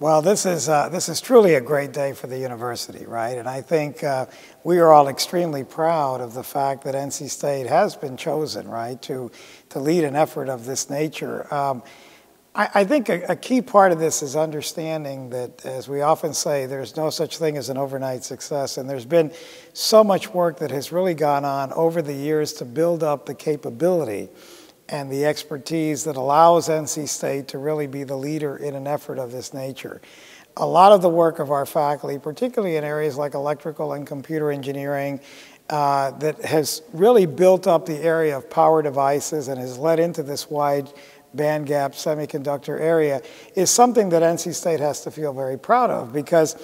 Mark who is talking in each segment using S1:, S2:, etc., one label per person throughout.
S1: Well, this is, uh, this is truly a great day for the university, right? And I think uh, we are all extremely proud of the fact that NC State has been chosen, right, to, to lead an effort of this nature. Um, I, I, think a, a, key part of this is understanding that, as we often say, there's no such thing as an overnight success. And there's been so much work that has really gone on over the years to build up the capability and the expertise that allows NC State to really be the leader in an effort of this nature. A lot of the work of our faculty, particularly in areas like electrical and computer engineering, uh, that has really built up the area of power devices and has led into this wide band gap semiconductor area, is something that NC State has to feel very proud of because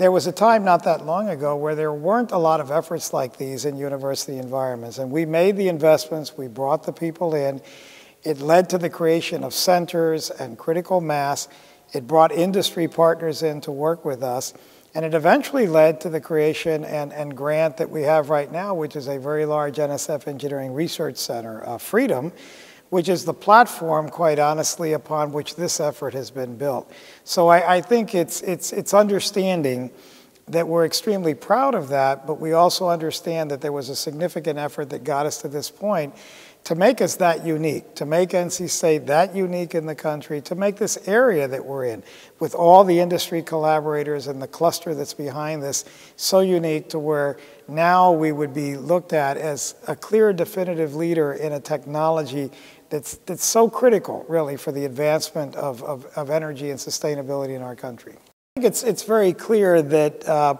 S1: there was a time not that long ago where there weren't a lot of efforts like these in university environments. And we made the investments, we brought the people in. It led to the creation of centers and critical mass. It brought industry partners in to work with us. And it eventually led to the creation and, and grant that we have right now, which is a very large NSF Engineering Research Center, uh, FREEDM, which is the platform, quite honestly, upon which this effort has been built. So I, I, think it's, it's, it's understanding that we're extremely proud of that, but we also understand that there was a significant effort that got us to this point to make us that unique, to make NC State that unique in the country, to make this area that we're in, with all the industry collaborators and the cluster that's behind this, so unique to where now we would be looked at as a clear, definitive leader in a technology that's, that's so critical, really, for the advancement of, of, of energy and sustainability in our country. I think it's, it's very clear that uh,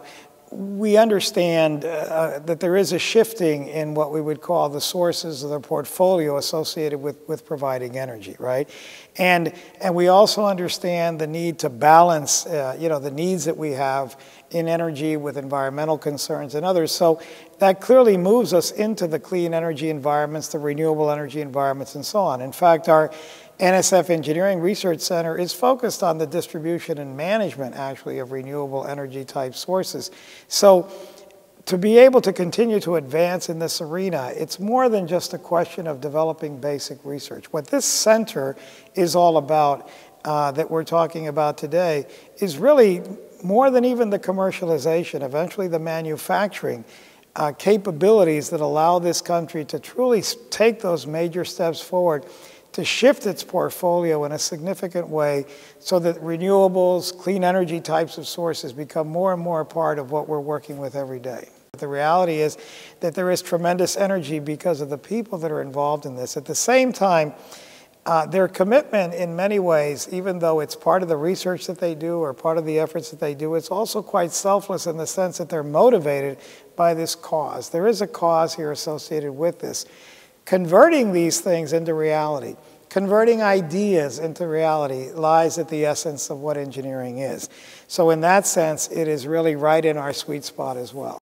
S1: we understand uh, that there is a shifting in what we would call the sources of the portfolio associated with, with providing energy, right? And, and we also understand the need to balance, uh, you know, the needs that we have in energy with environmental concerns and others. So that clearly moves us into the clean energy environments, the renewable energy environments, and so on. In fact, our NSF Engineering Research Center is focused on the distribution and management, actually, of renewable energy type sources. So to be able to continue to advance in this arena, it's more than just a question of developing basic research. What this center is all about, uh, that we're talking about today, is really more than even the commercialization, eventually the manufacturing uh, capabilities that allow this country to truly take those major steps forward to shift its portfolio in a significant way so that renewables, clean energy types of sources become more and more a part of what we're working with every day. But the reality is that there is tremendous energy because of the people that are involved in this. At the same time, uh, their commitment in many ways, even though it's part of the research that they do or part of the efforts that they do, it's also quite selfless in the sense that they're motivated by this cause. There is a cause here associated with this converting these things into reality, converting ideas into reality lies at the essence of what engineering is. So in that sense, it is really right in our sweet spot as well.